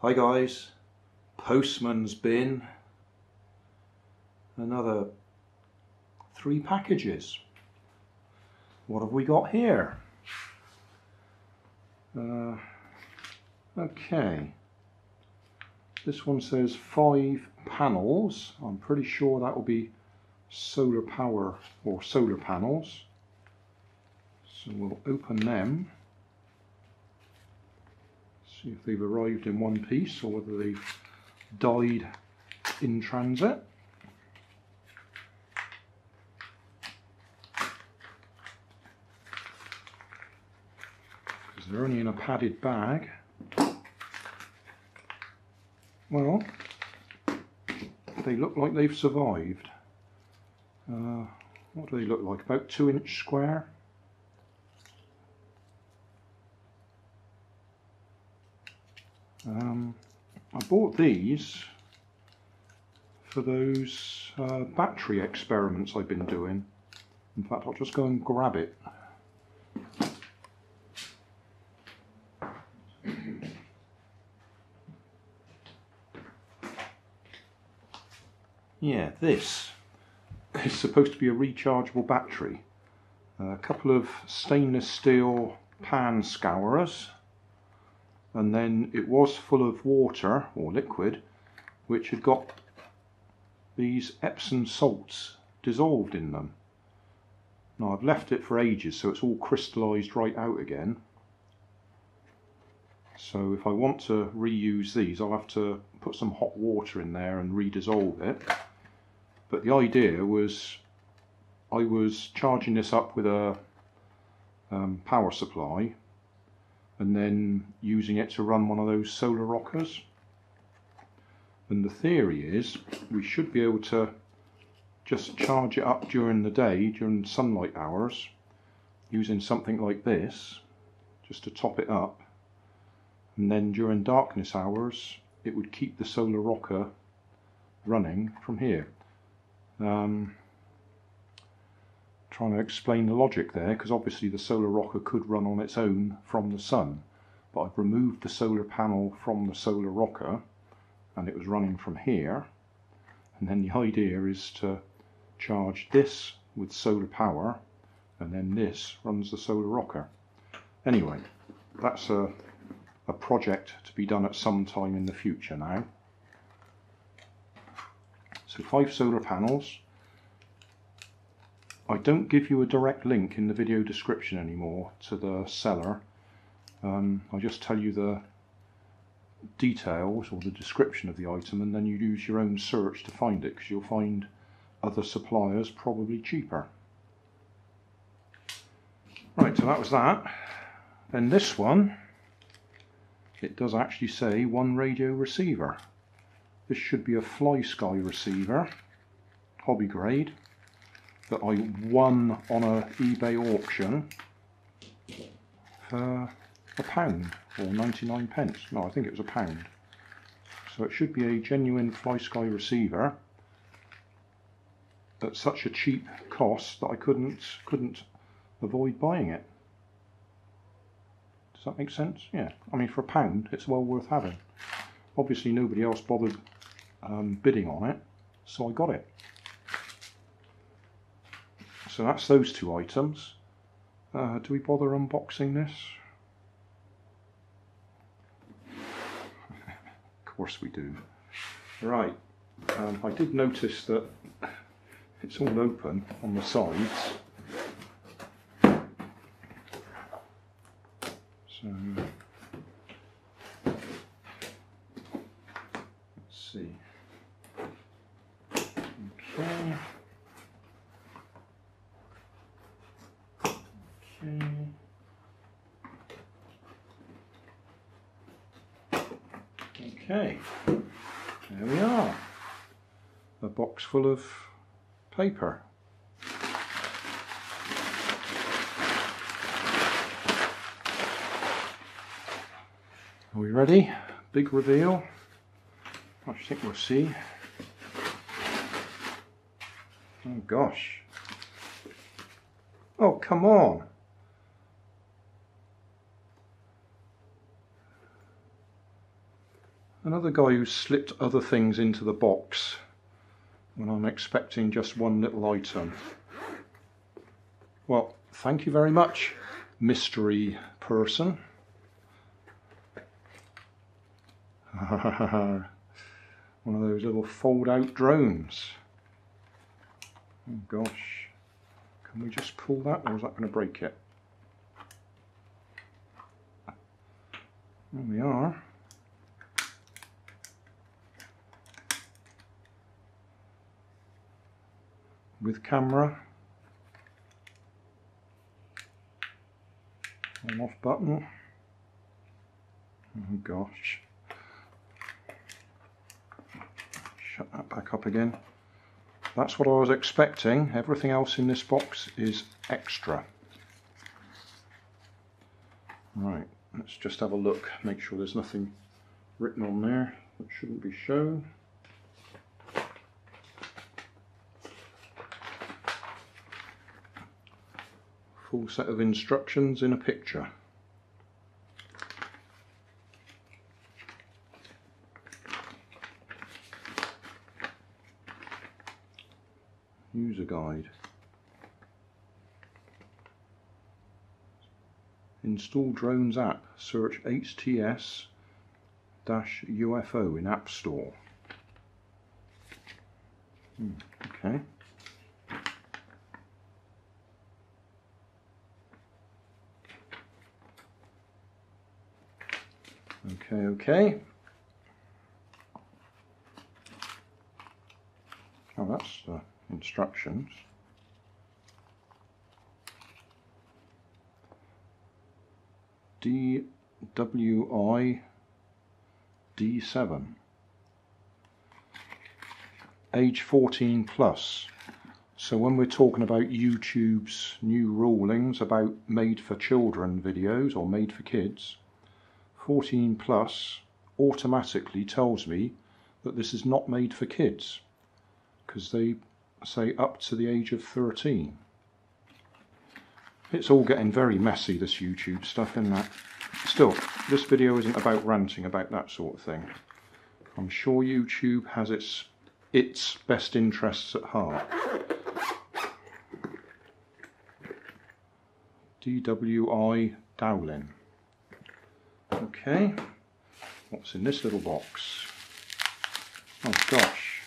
Hi guys, postman's bin. Another three packages. What have we got here? Uh, okay. This one says five panels. I'm pretty sure that will be solar power or solar panels. So we'll open them. See if they've arrived in one piece or whether they've died in transit. Because they're only in a padded bag. Well, they look like they've survived. Uh, what do they look like? About two inch square. Um, I bought these for those uh, battery experiments I've been doing. In fact, I'll just go and grab it. Yeah, this is supposed to be a rechargeable battery. A couple of stainless steel pan scourers and then it was full of water or liquid which had got these Epsom salts dissolved in them. Now I've left it for ages so it's all crystallized right out again. So if I want to reuse these I'll have to put some hot water in there and redissolve it. But the idea was I was charging this up with a um, power supply and then using it to run one of those solar rockers. And the theory is we should be able to just charge it up during the day, during sunlight hours, using something like this, just to top it up. And then during darkness hours, it would keep the solar rocker running from here. Um, trying to explain the logic there because obviously the solar rocker could run on its own from the sun. But I've removed the solar panel from the solar rocker and it was running from here. And then the idea is to charge this with solar power and then this runs the solar rocker. Anyway that's a, a project to be done at some time in the future now. So five solar panels I don't give you a direct link in the video description anymore to the seller. Um, I just tell you the details or the description of the item and then you use your own search to find it because you'll find other suppliers probably cheaper. Right, so that was that. Then this one, it does actually say one radio receiver. This should be a FlySky receiver, hobby grade that I won on a eBay auction for a pound or 99 pence. No, I think it was a pound. So it should be a genuine FlySky receiver at such a cheap cost that I couldn't couldn't avoid buying it. Does that make sense? Yeah. I mean, for a pound, it's well worth having. Obviously, nobody else bothered um, bidding on it, so I got it. So that's those two items. Uh, do we bother unboxing this? of course we do. Right, um, I did notice that it's all open on the sides. So let's see. Okay. Okay, there we are. A box full of paper. Are we ready? Big reveal. I think we'll see. Oh gosh. Oh, come on. Another guy who slipped other things into the box when I'm expecting just one little item. Well, thank you very much, mystery person. one of those little fold out drones. Oh gosh, can we just pull that or is that going to break it? There we are. With camera. On off button. Oh gosh. Shut that back up again. That's what I was expecting. Everything else in this box is extra. Right, let's just have a look, make sure there's nothing written on there that shouldn't be shown. Full set of instructions in a picture. user guide. Install drones app, search HTS UFO in App Store. Hmm, okay. Okay. Oh, that's the instructions. DWI D7 age 14 plus so when we're talking about YouTube's new rulings about made for children videos or made for kids 14 plus automatically tells me that this is not made for kids because they say up to the age of 13. It's all getting very messy, this YouTube stuff, isn't that? Still, this video isn't about ranting about that sort of thing. I'm sure YouTube has its its best interests at heart. DWI Dowellin. Okay, what's in this little box? Oh gosh.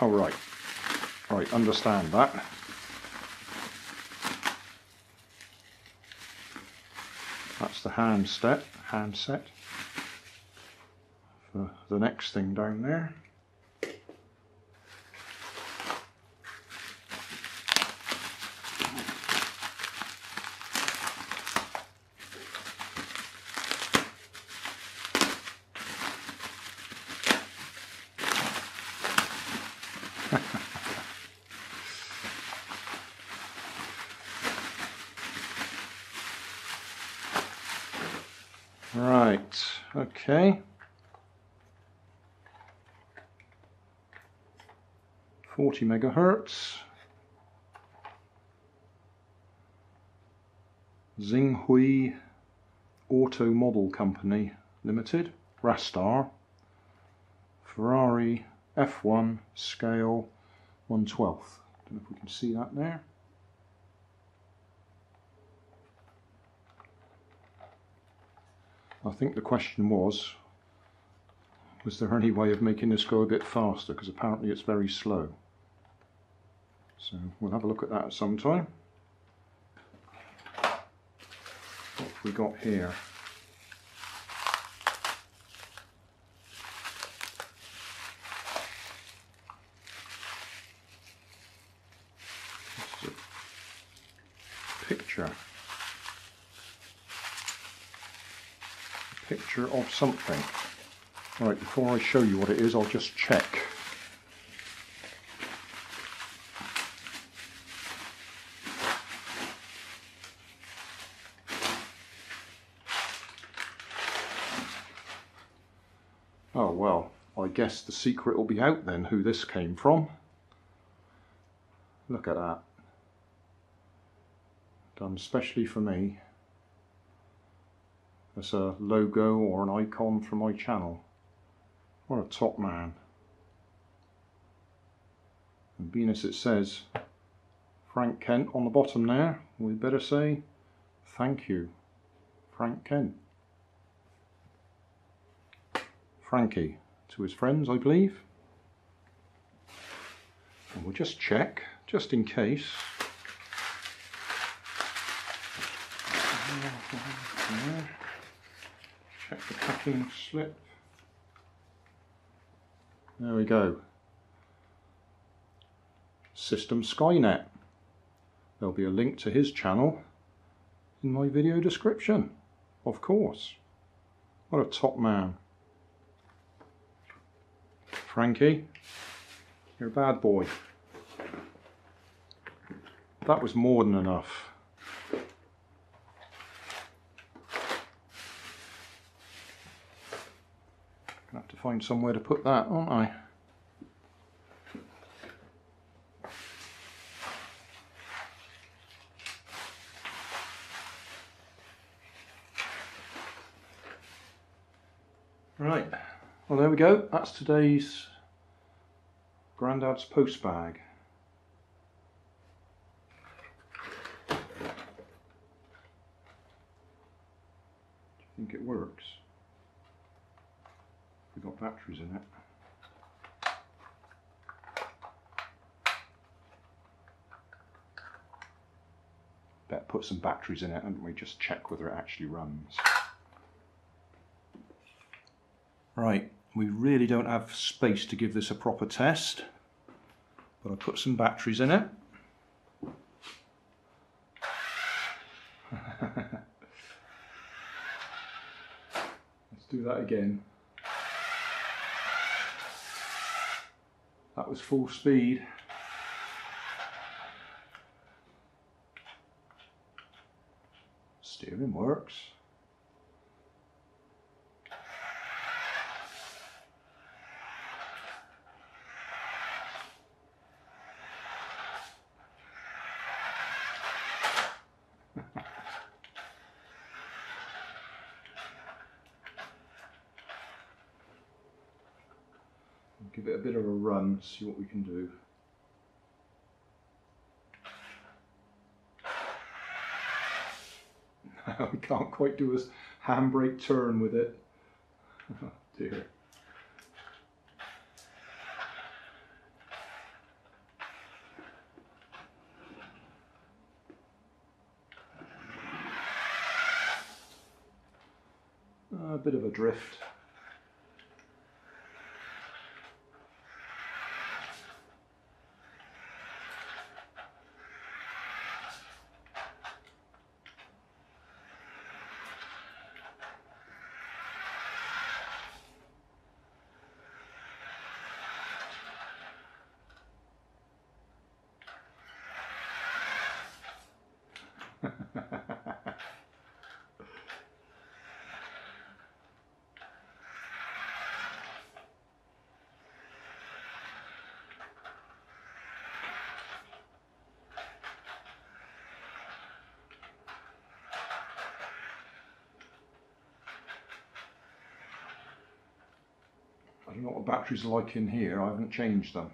Oh, right. Right, understand that. That's the handset, handset for the next thing down there. Right, okay. Forty megahertz. Xinghui Auto Model Company Limited, Rastar, Ferrari F1 scale 1 12th. Don't know if we can see that there. I think the question was, was there any way of making this go a bit faster? Because apparently it's very slow. So we'll have a look at that at some time. What have we got here? picture. A picture of something. Right, before I show you what it is, I'll just check. Oh well, I guess the secret will be out then, who this came from. Look at that done specially for me. As a logo or an icon for my channel. What a top man. And being as it says Frank Kent on the bottom there, we better say thank you, Frank Kent. Frankie to his friends, I believe. And we'll just check, just in case. The slip. There we go. System Skynet. There'll be a link to his channel in my video description, of course. What a top man. Frankie, you're a bad boy. That was more than enough. Gonna have to find somewhere to put that, aren't I? Right, well there we go. That's today's Grandad's post bag. Do you think it works? We've got batteries in it. Better put some batteries in it and we just check whether it actually runs. Right, we really don't have space to give this a proper test, but I put some batteries in it. Let's do that again. That was full speed. Steering works. Give it a bit of a run, see what we can do. we can't quite do a handbrake turn with it. Oh dear. a bit of a drift. I don't know what batteries are like in here, I haven't changed them.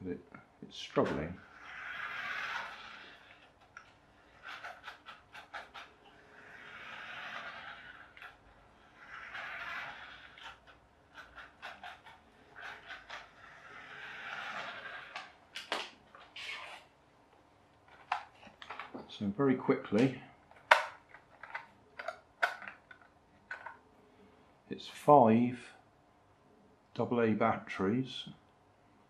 But it, it's struggling. So very quickly it's five AA batteries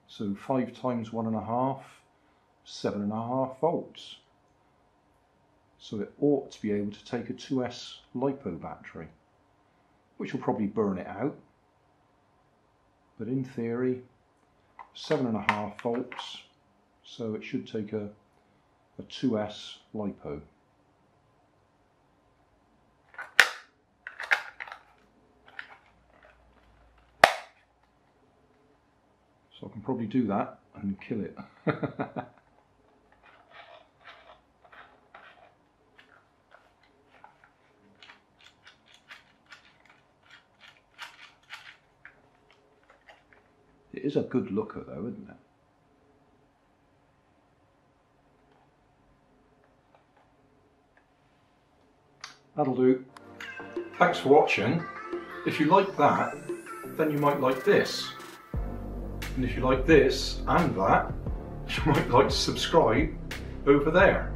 so five times one and a half seven and a half volts. So it ought to be able to take a 2S LiPo battery which will probably burn it out. But in theory seven and a half volts so it should take a, a 2S LiPo I can probably do that and kill it. it is a good looker though, isn't it? That'll do. Thanks for watching. If you like that, then you might like this. And if you like this and that, you might like to subscribe over there.